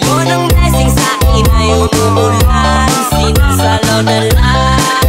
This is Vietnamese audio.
Ngayon ang blessing sa'kin xin umuulan Sinasalo na lang